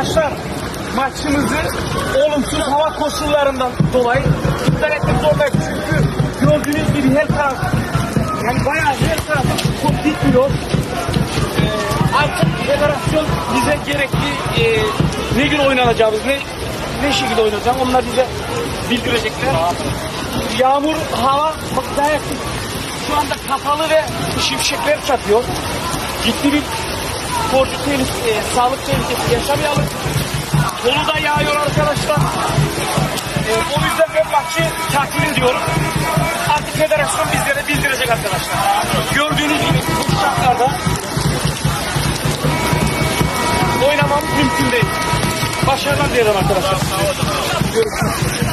Arkadaşlar maçımızı olumsuz hava koşullarından dolayı iptal etmek zorundayız. Çünkü gördüğünüz gibi her taraf yani bayağı her taraf çok gitmiyor. Ee, artık federasyon bize gerekli e, ne gün oynanacağımız, ne ne şekilde oynayacağım onlar bize bildirecekler. Yağmur, hava gayet şu anda kapalı ve şimşekler çakıyor. Ciddi bir sporcu tehlikesi, e, sağlık tehlikesi yaşamayalım. Kolu da yağıyor arkadaşlar. E, o yüzden ben maçı takip ediyorum. Artık federasyon bizlere bildirecek arkadaşlar. Gördüğünüz gibi bu şartlarda oynamam mümkün değil. Başarılar dilerim arkadaşlar. Görüşürüz.